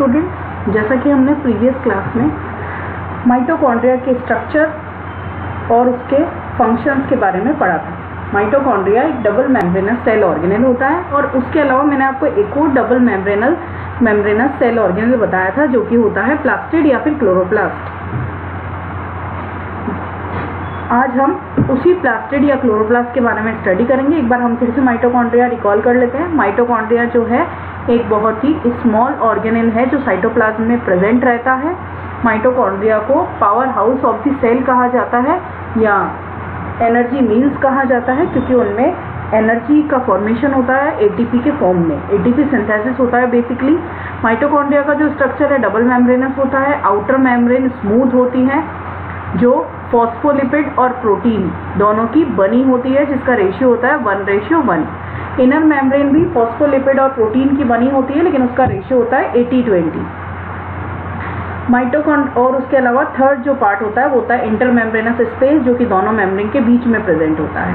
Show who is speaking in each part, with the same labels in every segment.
Speaker 1: Students जैसा कि हमने प्रीवियस क्लास में माइटोकॉन्ड्रिया के स्ट्रक्चर और उसके फ़ंक्शंस के बारे में पढ़ा था। माइटोकॉन्ड्रिया एक डबल मेम्ब्रेनस सेल ऑर्गेनल होता है और उसके अलावा मैंने आपको एक और double membranal membranous cell organelle बताया था, जो कि होता है प्लास्टिड या फिर क्लोरोप्लास्ट आज हम उसी प्लास्टिड या क्लोरोप्लास्ट के बारे में स्टडी करेंगे। एक बार हम फिर से माइटोकॉन्ड्रिया रिकॉल कर लेते हैं। माइटोकॉन्ड्रिया जो है एक बहुत ही स्मॉल ऑर्गेनल है जो साइटोप्लाज्म में प्रेजेंट रहता है। माइटोकॉन्ड्रिया को power house of the cell कहा जाता है या एनर्जी मील्स कहा जाता है क्योंकि उनमें एनर्जी का फॉर्मेशन होता है एटीपी के फॉर्म में। एटीपी सिंथेसिस होता है बेसिकली माइटोकॉन्ड्रिया का जो स्ट्रक्चर है डबल मेम्ब्रेनस होता है आउटर मेम्ब्रेन स्मूथ होती है, जो फॉस्फोलिपिड और प्रोटीन दोनों की बनी होती है, जिसका रेशियो होता है one ratio one inner membrane भी फॉस्फोलिपिड और प्रोटीन की बनी होती है, लेकिन उसका रेशियो होता है एटी ट्वेंटी। माइटोकॉन्ड, और उसके अलावा थर्ड जो पार्ट होता है, वो होता है इंटरमेम्ब्रेनस स्पेस जो कि दोनों मेम्ब्रेन के बीच में प्रेजेंट होता है।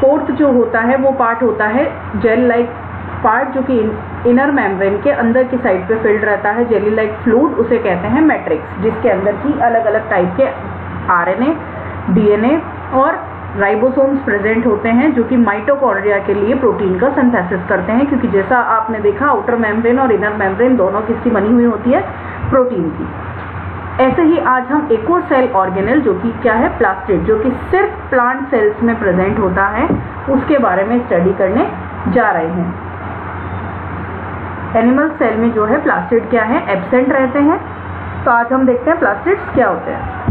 Speaker 1: फोर्थ जो होता है, वो पार्ट होता है जेल लाइक पार्ट जो कि इनर मेम्ब्रेन के अंदर की साइड पे फिल्ड रहता है जेली लाइक फ्लूड उसे कहते हैं मैट्रिक्स जिसके अंदर की अलग अलग टाइप के आरएनए, डीएनए और राइबोसोम्स प्रेजेंट होते हैं जो कि माइटोकॉन्ड्रिया के लिए प्रोटीन का सिंथेसिस करते हैं, क्योंकि जैसा आपने देखा आउटर मेम्ब्रेन और इनर मेम्ब्रेन दोनों किसकी बनी हुई होती है? प्रोटीन की। ऐसे ही आज हम एक और सेल ऑर्गेनल जो कि क्या है? प्लास्टिड जो कि सिर्फ़ प्लांट सेल्स में प्रेजेंट होता है, उसके बारे में स्टडी करने जा रहे हैं। एनिमल सेल में जो है प्लास्टिड क्या है? एबसेंट रहते हैं। तो आज हम देखते हैं प्लास्टिड्स क्या होते हैं।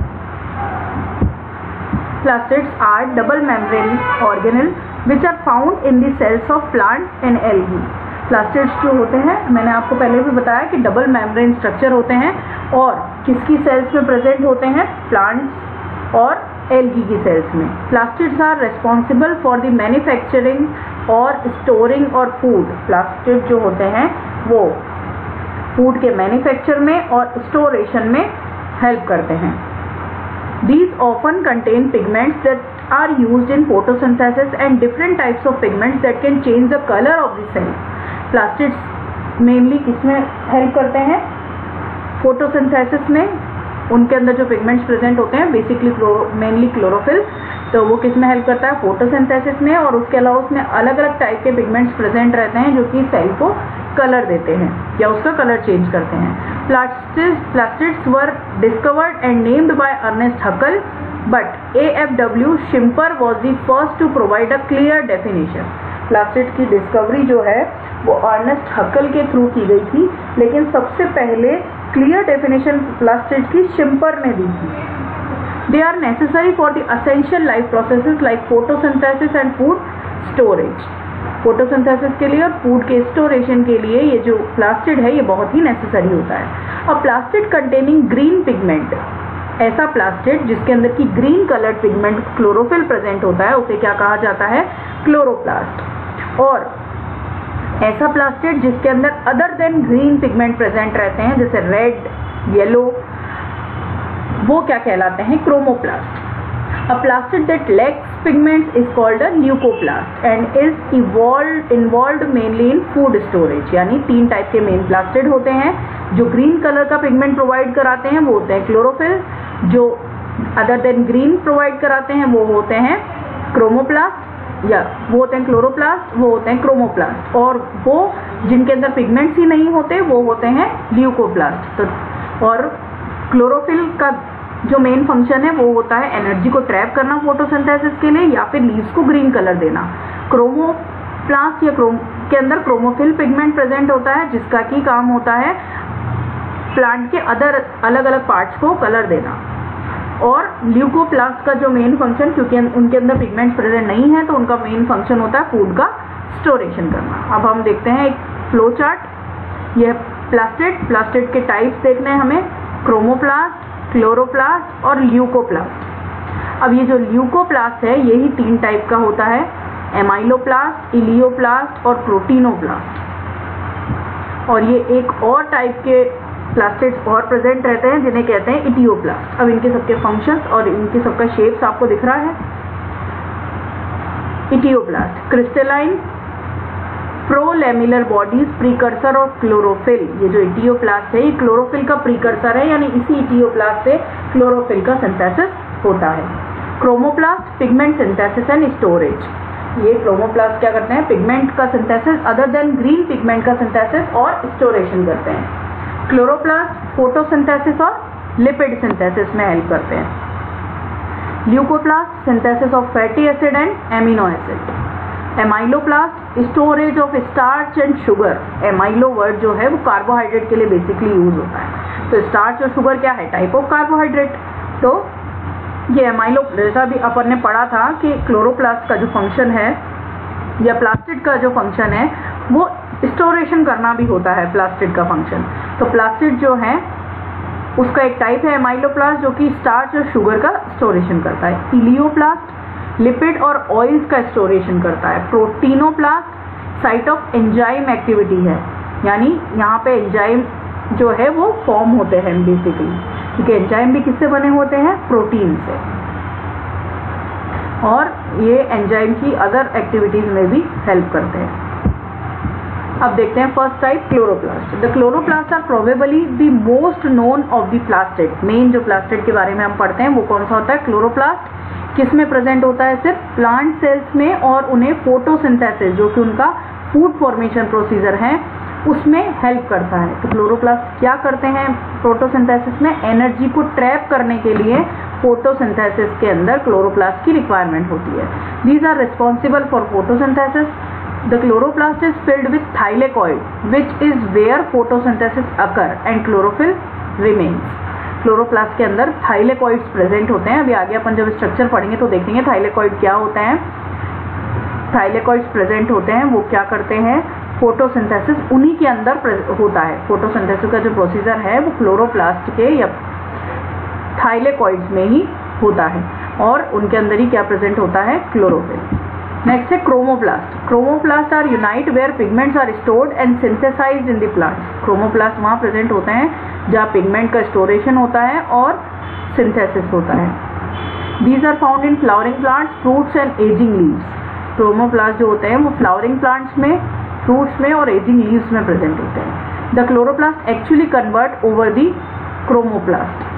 Speaker 1: Plastids are double membrane organelle, which are found in the cells of plants and algae. Plastids जो होते हैं, मैंने आपको पहले भी बताया कि डबल मेम्ब्रेन स्ट्रक्चर होते हैं और किसकी सेल्स में प्रेजेंट होते हैं? प्लांट्स और एल्गी की सेल्स में। Plastids are responsible for the manufacturing और स्टोरिंग और फ़ूड प्लास्टिड जो होते हैं, वो फ़ूड के मैन्युफैक्चर में और स्टोरेशन में हेल्प करते हैं। These often contain pigments that are used in photosynthesis and different types of pigments that can change the color of the cell. Plastids mainly किसमें help करते हैं photosynthesis में उनके अंदर जो पिगमेंट्स प्रेजेंट होते हैं बेसिकली मेनली क्लोरोफिल तो वो किसमें हेल्प करता है फोटोसिंथेसिस में और उसके अलावा उसमें अलग अलग टाइप के पिगमेंट्स प्रेजेंट रहते हैं जो कि सेल को कलर देते हैं या उसका कलर चेंज करते हैं plastids were discovered and named by Ernest Haeckel but A F W Schimper was the first to provide a clear definition plastid की डिस्कवरी जो है, वो अर्नेस्ट हकल के थ्रू की गई थी, लेकिन सबसे पहले क्लियर डेफिनेशन प्लास्टिड की शिम्पर ने दी थी। They are necessary for the essential life processes like photosynthesis and food storage photosynthesis के लिए और फ़ूड के स्टोरेशन के लिए ये जो प्लास्टिड है, ये बहुत ही नेसेसरी होता है। अब प्लास्टिड कंटेनिंग ग्रीन पिगमेंट ऐसा प्लास्टिड जिसके अंदर की green coloured pigment chlorophyll present होता है, उसे क्या कहा जाता है? क्लोरोप्लास्ट और ऐसा प्लास्टिड जिसके अंदर other than green pigment present रहते हैं, जैसे रेड येलो वो क्या कहलाते हैं? Chromoplast A plastid that lacks pigments is called a leucoplast and is evolved, involved mainly in food storage. यानी तीन टाइप के मेन प्लास्टिड होते हैं, जो ग्रीन कलर का पिगमेंट प्रोवाइड कराते हैं, वो होते हैं क्लोरोफिल जो अदर देन ग्रीन प्रोवाइड कराते हैं, वो होते हैं क्रोमोप्लास्ट या वो होते हैं क्लोरोप्लास्ट वो होते हैं क्रोमोप्लास्ट और वो जिनके अंदर पिगमेंट्स ही नहीं होते, वो होते हैं ल्यूकोप्लास्ट तो और क्लोरोफिल का जो मेन फ़ंक्शन है, वो होता है एनर्जी को ट्रैप करना फोटोसिंथेसिस के लिए या फिर लीव्स को ग्रीन कलर देना। क्रोमोप्लास्ट या क्रोम के अंदर क्रोमोफिल पिगमेंट प्रेजेंट होता है, जिसका की काम होता है प्लांट के अदर अलग अलग पार्ट्स को कलर देना। और ल्यूकोप्लास्ट का जो मेन फ़ंक्शन क्योंकि उनके अंदर पिगमेंट प्रेजेंट नहीं है तो उनका मेन फ़ंक्शन होता है फ़ूड का स्टोरेशन करना। अब हम देखते हैं एक फ्लो चार्ट यह प्लास्टिड प्लास्टिड के टाइप्स देखने हैं हमें। क्रोमोप्लास्ट क्लोरोप्लास्ट और ल्यूकोप्लास्ट अब ये जो ल्यूकोप्लास्ट है, यही तीन टाइप का होता है. एमाइलोप्लास्ट इलियोप्लास्ट और प्रोटीनोप्लास्ट और ये एक और टाइप के प्लास्टिड्स और प्रेजेंट रहते हैं, जिन्हें कहते हैं इटियोप्लास्ट अब इनके सबके फ़ंक्शंस और इनके सबका शेप्स आपको दिख रहा है. Etioplast crystalline prolamellar bodies precursor और क्लोरोफिल ये जो इटियोप्लास्ट है, ये क्लोरोफिल का प्रीकर्सर है, यानी इसी इटियोप्लास्ट से क्लोरोफिल का सिंथेसिस होता है। Chromoplast pigment synthesis and storage ये क्रोमोप्लास्ट क्या करते हैं? पिगमेंट का synthesis other than green pigment का सिंथेसिस और स्टोरेशन करते हैं। क्लोरोप्लास्ट फोटोसिंथेसिस और लिपिड सिंथेसिस में हेल्प करते हैं। Leucoplast synthesis of fatty acid and amino acid amyloplast storage of starch and sugar amylo word जो है वो कार्बोहाइड्रेट के लिए बेसिकली यूज़ होता है। तो स्टार्च और शुगर क्या है? टाइप ऑफ़ कार्बोहाइड्रेट तो ये एमाइलो जैसा भी अपन ने पढ़ा था कि क्लोरोप्लास्ट का जो फ़ंक्शन है, या प्लास्टिड का जो फ़ंक्शन है, वो स्टोरेशन करना भी होता है प्लास्टिड का फ़ंक्शन तो प्लास्टिड जो है, उसका एक टाइप है एमाइलोप्लास्ट जो कि स्टार्च और शुगर का स्टोरेशन करता है। इलियोप्लास्ट लिपिड और ऑयल्स का स्टोरेशन करता है। Proteinoplast site of enzyme activity है। यानी यहाँ पे एंजाइम जो है वो फॉर्म होते हैं बेसिकली क्योंकि एंजाइम भी किससे बने होते हैं? प्रोटीन से। और ये एंजाइम की अदर एक्टिविटीज़ में भी हेल्प करते हैं। अब देखते हैं first type chloroplast the chloroplast are probably the most known of the plastid main जो प्लास्टिड के बारे में हम पढ़ते हैं, वो कौन सा होता है? क्लोरोप्लास्ट किसमें प्रेजेंट होता है? सिर्फ़ प्लांट सेल्स में और उन्हें फोटोसिंथेसिस जो कि उनका फ़ूड फॉर्मेशन प्रोसीजर है, उसमें हेल्प करता है। तो क्लोरोप्लास्ट क्या करते हैं? फोटोसिंथेसिस में एनर्जी को ट्रैप करने के लिए फोटोसिंथेसिस के अंदर क्लोरोप्लास्ट की रिक्वायरमेंट होती है। These are responsible for photosynthesis the chloroplast is filled with thylakoid, which is where photosynthesis occur, and chlorophyll remains. Chloroplast के अंदर थाइलेकॉइड्स प्रेजेंट होते हैं। अभी आगे अपन जब स्ट्रक्चर पढ़ेंगे तो देखेंगे थाइलेकॉइड क्या होते हैं। थाइलेकॉइड्स प्रेजेंट होते हैं, वो क्या करते हैं? फोटोसिंथेसिस उन्हीं के अंदर होता है। फोटोसिंथेसिस का जो प्रोसीजर है, वो क्लोरोप्लास्ट के या थाइलेकॉइड्स में ही होता है। और उनके अंदर ही क्या प्रेजेंट होता है? क्लोरोफिल नेक्स्ट है chromoplast chromoplast are unit where pigments are stored and synthesize in the plant chromoplast वहाँ प्रेजेंट होते हैं, जहाँ पिगमेंट का स्टोरेशन होता है और सिंथेसिस होता है। These are found in flowering plants fruits and ageing leaves chromoplast जो होते हैं, वो फ्लावरिंग प्लांट्स में फ्रूट्स में और एजिंग लीव्स में प्रेजेंट होते हैं। The chloroplast actually convert over the chromoplast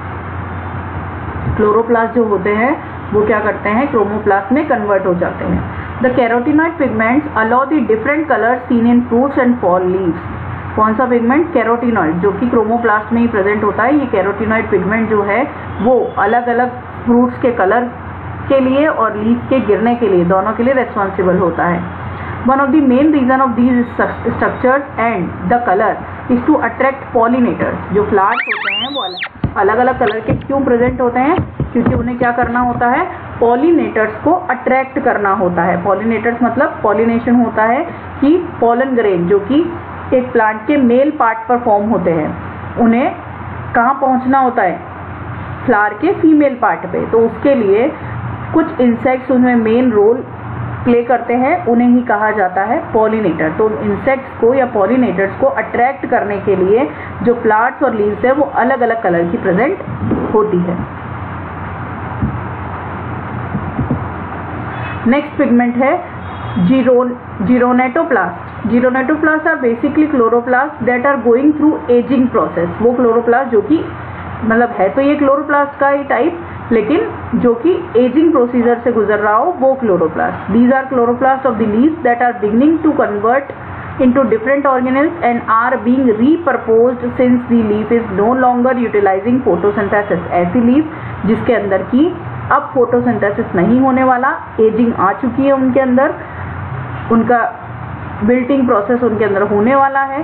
Speaker 1: chloroplast जो होते हैं, वो क्या करते हैं क्रोमोप्लास्ट में कन्वर्ट हो जाते हैं। The carotenoid pigments allow the different colour seen in fruits and fall leaves कौन सा पिगमेंट कैरोटीनॉइड जो कि क्रोमोप्लास्ट में ही प्रेजेंट होता है। ये कैरोटिनॉइड पिगमेंट जो है, वो अलग अलग फ्रूट्स के कलर के लिए और लीव के गिरने के लिए, दोनों के लिए रेस्पॉन्सिबल होता है। One of the main reason of these structures and the colour is to attract pollinators जो फ्लावर्स होते हैं, वो अलग अलग कलर के क्यों प्रेजेंट होते हैं? क्योंकि उन्हें क्या करना होता है? पॉलिनेटर्स को अट्रैक्ट करना होता है। पॉलिनेटर्स मतलब पॉलिनेशन होता है कि पॉलन ग्रेन जो कि एक प्लांट के मेल पार्ट पर फॉर्म होते हैं। उन्हें कहाँ पहुँचना होता है? फ्लावर के फीमेल पार्ट पे। तो उसके लिए कुछ इंसेक्ट्स उनमें मेन रोल प्ले करते हैं, उन्हें ही कहा जाता है पॉलिनेटर तो इंसेक्ट्स को या पॉलिनेटर्स को अट्रैक्ट करने के लिए जो प्लांट्स और लीव्स है, वो अलग अलग कलर की प्रेजेंट होती है। नेक्स्ट पिगमेंट है geron gerontoplast gerontoplast are basically chloroplast that are going through ageing process वो क्लोरोप्लास्ट जो कि मतलब है तो ये क्लोरोप्लास्ट का ही टाइप लेकिन जो कि एजिंग प्रोसीजर से गुजर रहा हो, वो chloroplast these are chloroplast of the leaves that are beginning to convert into different organelles and are being repurposed since the leaf is no longer utilizing photosynthesis. ऐसी लीफ जिसके अंदर की अब फोटोसिंथेसिस नहीं होने वाला एजिंग आ चुकी है उनके अंदर, उनका बिल्टिंग प्रोसेस उनके अंदर होने वाला है।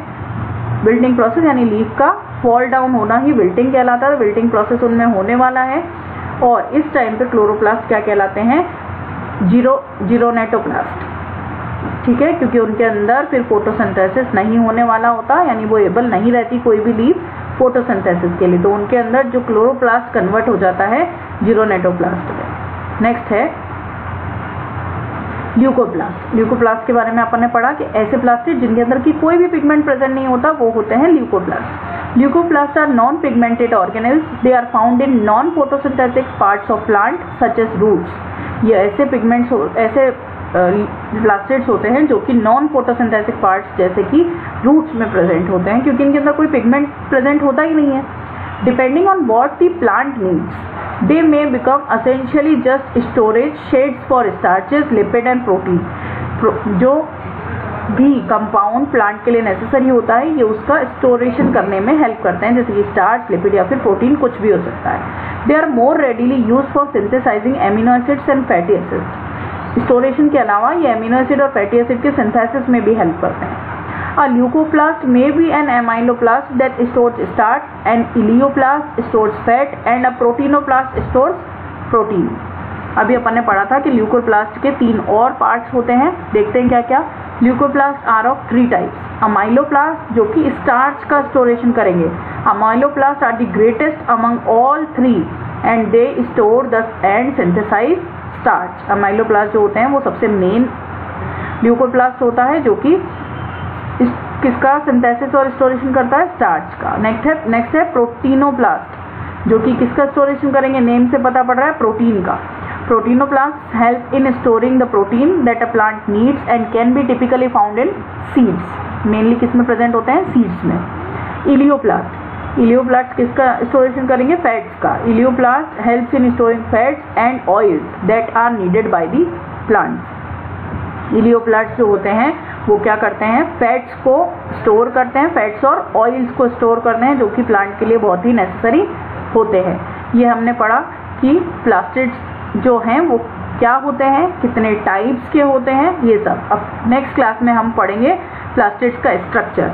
Speaker 1: बिल्टिंग प्रोसेस यानी लीफ का फॉल डाउन होना ही बिल्टिंग कहलाता है बिल्टिंग प्रोसेस उनमें होने वाला है। और इस टाइम पे क्लोरोप्लास्ट क्या कहलाते हैं? ज़ीरो जीरोनेटोप्लास्ट ठीक है? क्योंकि उनके अंदर फिर फोटोसिंथेसिस नहीं होने वाला होता, यानी वो एबल नहीं रहती कोई भी लीफ फोटोसिंथेसिस के लिए। तो उनके अंदर जो क्लोरोप्लास्ट कन्वर्ट हो जाता है, जीरोनेटोप्लास्ट में। नेक्स्ट है ल्यूकोप्लास्ट ल्यूकोप्लास्ट के बारे में अपन ने पढ़ा कि ऐसे प्लास्टिक जिनके अंदर की कोई भी पिगमेंट प्रेजेंट नहीं होता, वो होते हैं leucoplast leucoplast are non pigmented organelles they are found in non photosynthetic parts of plant such as roots ये ऐसे पिगमेंट्स ऐसे प्लास्टिड्स होते हैं जो कि नॉन फोटोसिंथेटिक पार्ट्स जैसे कि रूट्स में प्रेजेंट होते हैं, क्योंकि इनके अंदर कोई पिगमेंट प्रेजेंट होता ही नहीं है। Depending on what the plant needs they may become essentially just storage sheds for starches lipid and protein जो भी कंपाउंड प्लांट के लिए नेसेसरी होता है, ये उसका स्टोरेशन करने में हेल्प करते हैं, जैसे कि स्टार्च लिपिड या फिर प्रोटीन कुछ भी हो सकता है। They are more readily use for synthesizing amino acids and fatty acids storation के अलावा ये एमिनो एसिड और फैटी एसिड के सिंथेसिस में भी हेल्प करते हैं। A leucoplast may be an amyloplast that stores starch, an ileoplast stores fat and a proteinoplast stores protein. अभी अपन ने पढ़ा था कि ल्यूकोप्लास्ट के तीन और पार्ट्स होते हैं। देखते हैं क्या क्या leucoplast are of three types amyloplast जो कि स्टार्च का स्टोरेशन करेंगे। Amyloplast are the greatest among all three and they store the and synthesize starch amyloplast जो होते हैं वो सबसे मेन ल्यूकोप्लास्ट होता है जो कि किसका सिंथेसिस और स्टोरेशन करता है? स्टार्च का। नेक्स्ट है नेक्स्ट है प्रोटीनोप्लास्ट जो कि किसका स्टोरेशन करेंगे? नेम से पता पड़ रहा है प्रोटीन का। Proteinoblasts help in storing the protein that a plant needs and can be typically found in seeds mainly किसमें present होते हैं? सीड्स में. Ilioplast Ilioplast किसका storation करेंगे? Fats का. Ilioplast helps in storing fats and oils that are needed by the plants. Elaioplast जो होते हैं, वो क्या करते हैं? फैट्स को स्टोर करते हैं। फैट्स और ऑयल्स को स्टोर करते हैं, जो कि प्लांट के लिए बहुत ही नेसेसरी होते हैं। ये हमने पढ़ा कि प्लास्टिड्स जो हैं, वो क्या होते हैं? कितने टाइप्स के होते हैं? ये सब। अब नेक्स्ट क्लास में हम पढ़ेंगे प्लास्टिड्स का स्ट्रक्चर